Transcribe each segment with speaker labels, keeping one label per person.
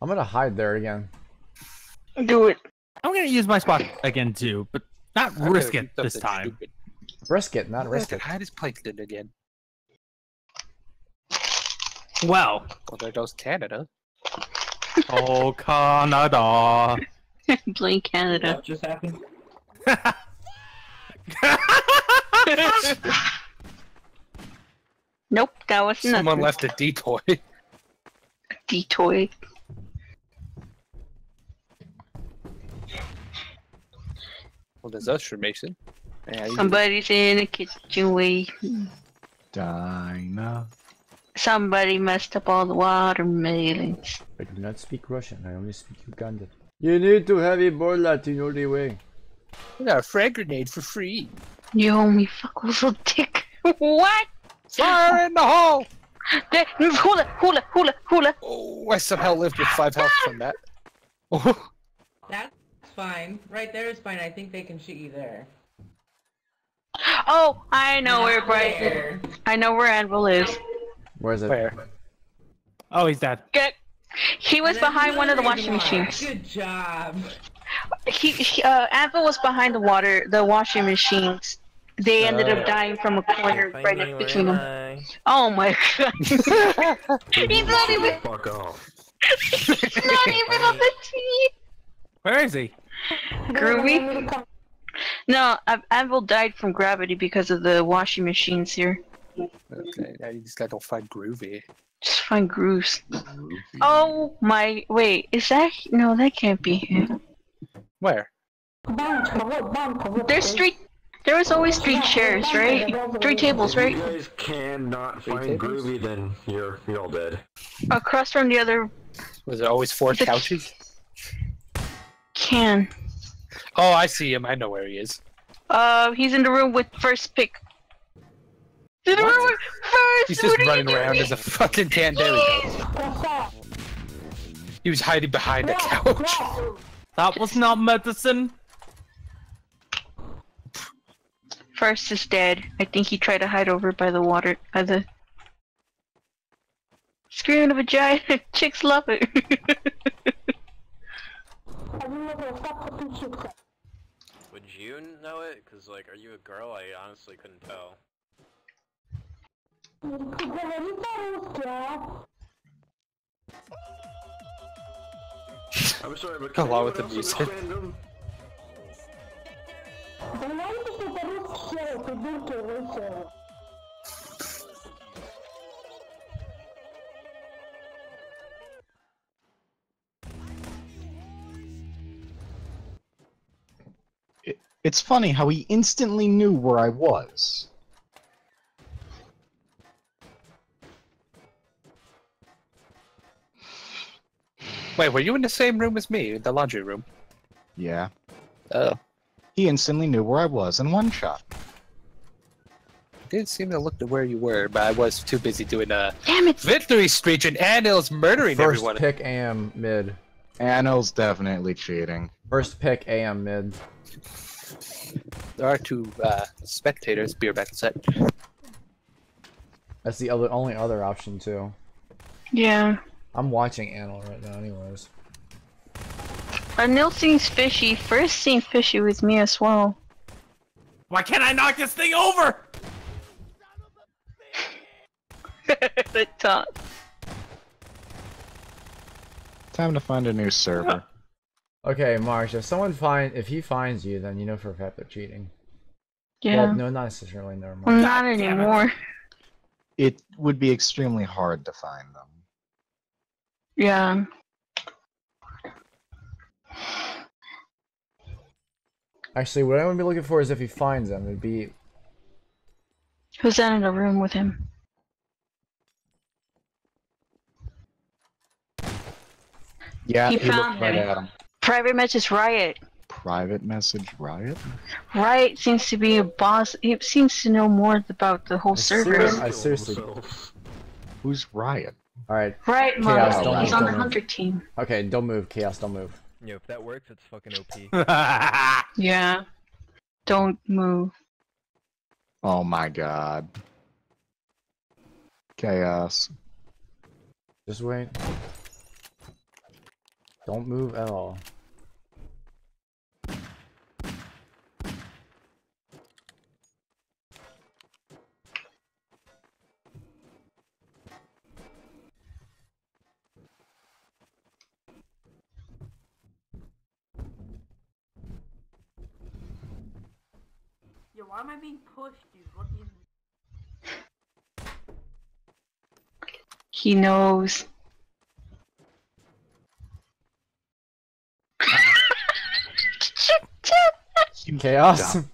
Speaker 1: I'm gonna hide there again.
Speaker 2: Do it.
Speaker 3: I'm gonna use my spot again too, but not
Speaker 4: I'm
Speaker 3: risk it this time.
Speaker 4: stupid.
Speaker 1: Risk it, not risk it.
Speaker 4: hide his plankton again.
Speaker 3: Well,
Speaker 4: Well, there goes Canada.
Speaker 3: oh Canada.
Speaker 2: Blame Canada.
Speaker 5: What just happened?
Speaker 2: Nope, that was
Speaker 4: Someone
Speaker 2: nothing.
Speaker 4: left a decoy.
Speaker 2: D-toy.
Speaker 4: Well, there's Usher Mason. Yeah,
Speaker 2: Somebody's in the kitchen waiting.
Speaker 6: Dinah.
Speaker 2: Somebody messed up all the watermelons.
Speaker 1: I do not speak Russian, I only speak Ugandan. You need to have Ebola to know the way.
Speaker 4: we got a frag grenade for free.
Speaker 2: You owe me fuck little dick. what?
Speaker 4: Fire in the hole!
Speaker 2: There, hula, hula, hula, hula.
Speaker 4: Oh, I somehow lived with five health from that. Oh,
Speaker 5: That's fine. Right there is fine. I think they can shoot you there.
Speaker 2: Oh, I know where Bryce is.
Speaker 5: There.
Speaker 2: I know where Anvil is.
Speaker 1: Where's it?
Speaker 4: where?
Speaker 3: Oh, he's dead.
Speaker 2: Get. He was
Speaker 5: And
Speaker 2: behind one of the washing
Speaker 5: one.
Speaker 2: machines.
Speaker 5: Good job.
Speaker 2: He, he uh, Anvil was behind the water, the washing machines. They ended up dying from a corner right next between them. Oh my god. He's not even,
Speaker 6: Fuck off.
Speaker 2: he's not even on the team.
Speaker 3: Where is he?
Speaker 2: Groovy? No, An- Anvil died from gravity because of the washing machines here.
Speaker 4: Okay, now you just gotta find Groovy.
Speaker 2: Just find grooves. Oh my, wait, is that, no, that can't be him.
Speaker 4: Where?
Speaker 2: There's three, there was always three chairs, right? Three tables,
Speaker 6: If
Speaker 2: right?
Speaker 6: you guys cannot
Speaker 4: Three
Speaker 6: find
Speaker 4: tables?
Speaker 6: Groovy, then you're you're all dead.
Speaker 2: Across from the other
Speaker 4: Was it always four
Speaker 2: The-
Speaker 4: couches?
Speaker 2: Can.
Speaker 4: Oh, I see him. I know where he is.
Speaker 2: Uh, he's in the room with first pick. He's in the
Speaker 4: What?
Speaker 2: room with first.
Speaker 4: He's just
Speaker 2: are
Speaker 4: running around
Speaker 2: doing?
Speaker 4: as a fucking can. There we. He was hiding behind a couch.
Speaker 3: That was not medicine.
Speaker 2: First is dead. I think he tried to hide over by the water, by the. Screaming of a giant. Chicks love it.
Speaker 7: Would you know it? Cause like, are you a girl? I honestly couldn't tell.
Speaker 6: I'm sorry, but
Speaker 4: Go
Speaker 6: can
Speaker 4: along with
Speaker 6: anyone
Speaker 4: the
Speaker 6: else
Speaker 4: music.
Speaker 6: understand
Speaker 8: It's funny how he instantly knew where I was.
Speaker 4: Wait, were you in the same room as me, in the laundry room?
Speaker 8: Yeah.
Speaker 4: Oh,
Speaker 8: He instantly knew where I was in one shot.
Speaker 4: didn't seem to look to where you were, but I was too busy doing a
Speaker 2: Damn it!
Speaker 4: victory speech, and Anil's murdering
Speaker 1: First
Speaker 4: everyone.
Speaker 1: pick AM mid.
Speaker 8: Anil's definitely cheating.
Speaker 1: First pick AM mid.
Speaker 4: There are two uh, spectators. Beer back set.
Speaker 1: That's the other only other option too.
Speaker 2: Yeah.
Speaker 1: I'm watching Anil right now anyways.
Speaker 2: Anil seems fishy. First seemed fishy with me as well.
Speaker 3: Why can't I knock this thing over?
Speaker 2: the top.
Speaker 8: Time to find a new server.
Speaker 1: Okay, Marsh, if someone find if he finds you, then you know for a fact they're cheating.
Speaker 2: Yeah.
Speaker 1: Well, no, not necessarily. Never
Speaker 2: well, not anymore.
Speaker 8: It would be extremely hard to find them.
Speaker 2: Yeah.
Speaker 1: Actually, what I would be looking for is if he finds them. It'd be
Speaker 2: Who's that in the room with him?
Speaker 8: Yeah,
Speaker 2: He
Speaker 8: he, looked
Speaker 2: found
Speaker 8: right at him.
Speaker 2: Private message Riot.
Speaker 8: Private message riot?
Speaker 2: Riot seems to be a boss. He seems to know more about the whole
Speaker 1: I
Speaker 2: server.
Speaker 1: serious- I seriously.
Speaker 8: Who's riot?
Speaker 1: All right.
Speaker 2: Riot
Speaker 1: Chaos,
Speaker 2: Mom.
Speaker 8: don't
Speaker 2: He's
Speaker 8: move,
Speaker 2: on the
Speaker 1: don't move.
Speaker 2: hunter team.
Speaker 1: Okay, don't move, Chaos. Don't move.
Speaker 9: Yeah, if that works, it's fucking OP.
Speaker 2: Yeah. Don't move.
Speaker 8: Oh my god. Chaos.
Speaker 1: Just wait. Don't move at all.
Speaker 5: Why am I being pushed, dude? What is
Speaker 2: He knows.
Speaker 1: Chaos.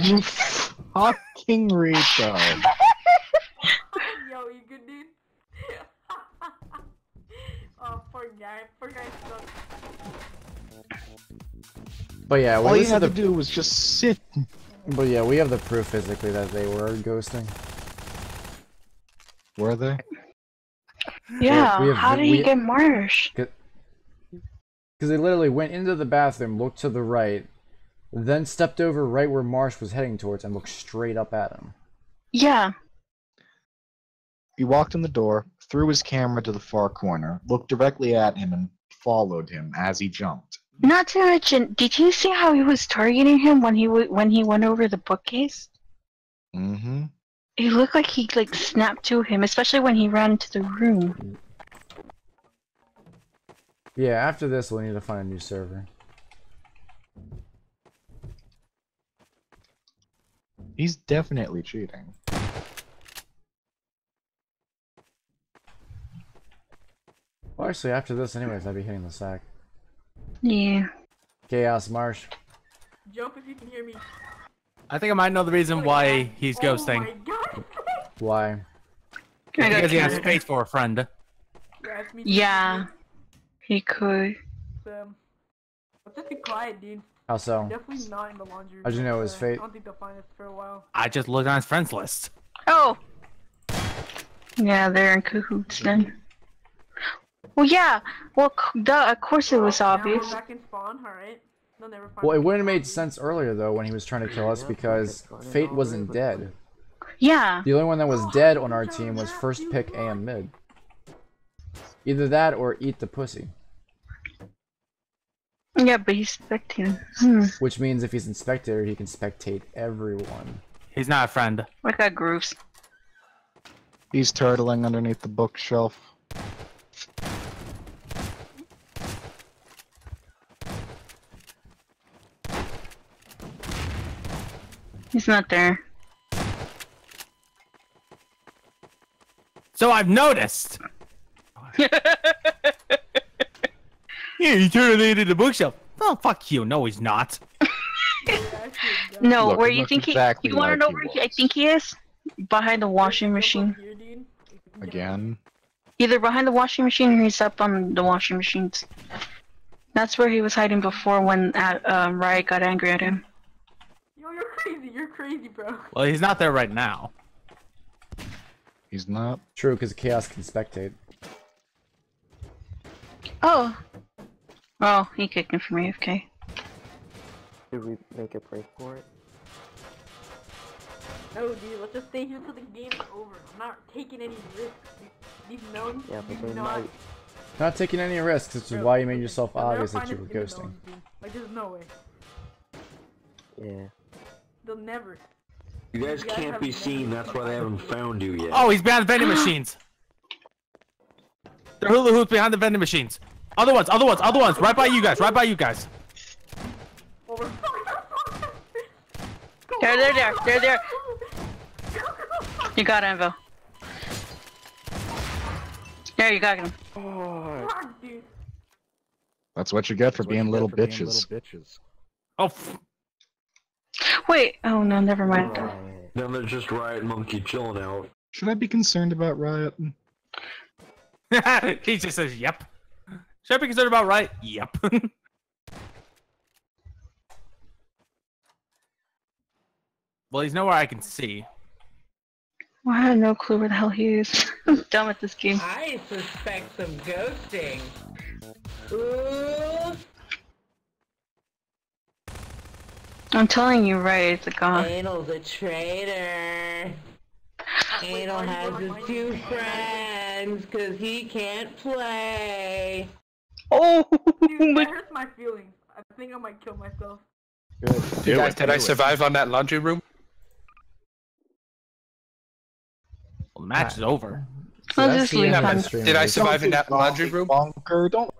Speaker 8: You fucking Rico.
Speaker 5: Yo, you good, dude? oh, poor guy. Poor guy sucks.
Speaker 1: But yeah,
Speaker 8: All
Speaker 1: well,
Speaker 8: you had
Speaker 1: the,
Speaker 8: to do was just sit.
Speaker 1: but yeah, we have the proof physically that they were ghosting.
Speaker 8: Were they?
Speaker 2: Yeah,
Speaker 1: we have-
Speaker 2: how did
Speaker 1: we-
Speaker 2: he get Marsh?
Speaker 1: Because they literally went into the bathroom, looked to the right, then stepped over right where Marsh was heading towards and looked straight up at him.
Speaker 2: Yeah.
Speaker 8: He walked in the door, threw his camera to the far corner, looked directly at him, and followed him as he jumped.
Speaker 2: Not to mention, did you see how he was targeting him when he w- when he went over the bookcase?
Speaker 8: Mm-hmm.
Speaker 2: It looked like he like snapped to him, especially when he ran into the room.
Speaker 1: Yeah, after this, we'll need to find a new server.
Speaker 8: He's definitely cheating.
Speaker 1: Well, actually, after this, anyways, I'd be hitting the sack.
Speaker 2: Yeah.
Speaker 1: Chaos Marsh.
Speaker 5: Jump if you can hear me.
Speaker 3: I think I might know the reason why he's
Speaker 5: Oh
Speaker 3: ghosting.
Speaker 5: my god.
Speaker 1: Why?
Speaker 3: Because he has space for a friend.
Speaker 5: Yeah, it's me.
Speaker 2: Yeah. He could.
Speaker 5: Um, let's just be quiet, dude.
Speaker 1: How so?
Speaker 5: Definitely not in the laundry room.
Speaker 1: How'd you know it was
Speaker 5: Uh,
Speaker 1: fate?
Speaker 5: I don't think they'll find us for a while.
Speaker 3: I just looked on his friends list.
Speaker 2: Oh. Yeah, they're in cahoots then. Well, yeah. Well, duh, of course it was
Speaker 5: Now
Speaker 2: obvious.
Speaker 5: we're back in spawn, alright. They'll never find
Speaker 1: Well, it wouldn't have made sense earlier though when he was trying to kill us because Fate wasn't dead.
Speaker 2: Yeah.
Speaker 1: The only one that was dead on our team was first pick and mid. Either that or eat the pussy.
Speaker 2: Yeah, but he's spectating. Hmm.
Speaker 1: Which means if he's in spectator, he can spectate everyone.
Speaker 3: He's not a friend.
Speaker 2: I got grooves.
Speaker 8: He's turtling underneath the bookshelf.
Speaker 2: He's not there.
Speaker 3: So I've noticed. yeah, he turned it into the bookshelf. Oh, fuck you. No, he's not.
Speaker 2: No,
Speaker 8: Look,
Speaker 2: where you think
Speaker 8: exactly
Speaker 2: he? You want to know where he, I think he is? Behind the washing machine.
Speaker 5: Here, dude. If you can get
Speaker 8: Again.
Speaker 2: Either behind the washing machine or he's up on the washing machines. That's where he was hiding before when at, um, Riot got angry at him.
Speaker 5: Yo, you're crazy. You're crazy, bro.
Speaker 3: Well, he's not there right now.
Speaker 8: He's not.
Speaker 1: True, because Chaos can spectate.
Speaker 2: Oh. Oh, he kicked him from AFK.
Speaker 9: Did we make a break for it?
Speaker 5: No, dude. Let's just stay here till the game's over. I'm not taking any risks. These known.
Speaker 9: Yeah, but
Speaker 5: these
Speaker 9: they
Speaker 5: not-
Speaker 9: might.
Speaker 1: Not taking any risks, which is
Speaker 5: Bro,
Speaker 1: why you made yourself obvious that you were ghosting.
Speaker 5: knowns. Like, there's no way.
Speaker 9: Yeah.
Speaker 5: They'll never.
Speaker 6: You guys can't be seen, that's why they haven't found you yet.
Speaker 3: Oh, he's behind the vending machines. The hula hoops behind the vending machines. Other ones, other ones, other ones. Right by you guys. Right by you guys.
Speaker 5: Over.
Speaker 2: There, there, there, there, there. You got Anvil. There, you got him.
Speaker 5: Fuck.
Speaker 8: That's what you get for being little bitches.
Speaker 9: bitches.
Speaker 3: Oh, f-
Speaker 2: Wait. Oh no, never mind.
Speaker 6: Then they're just Riot Monkey chilling out.
Speaker 8: Should I be concerned about Riot?
Speaker 3: he just says, "Yep." Should I be concerned about Riot? Yep. well, he's nowhere I can see.
Speaker 2: Well, I have no clue where the hell he is. I'm done with this game.
Speaker 5: I suspect some ghosting. Ooh.
Speaker 2: I'm telling you, right? It's a goth.
Speaker 5: Anal's a traitor. Anal has his two friends because he can't play.
Speaker 2: Oh
Speaker 5: Dude,
Speaker 2: my
Speaker 5: that hurts my feelings. I think I might kill myself.
Speaker 8: Good.
Speaker 4: Did, I,
Speaker 3: it,
Speaker 4: did I
Speaker 3: do it.
Speaker 4: survive on that laundry room?
Speaker 3: Well, the match is over.
Speaker 1: So
Speaker 2: I'll just leave
Speaker 1: end of
Speaker 2: him.
Speaker 1: the stream.
Speaker 4: Did I survive in that laundry room?
Speaker 8: Bunker. Don't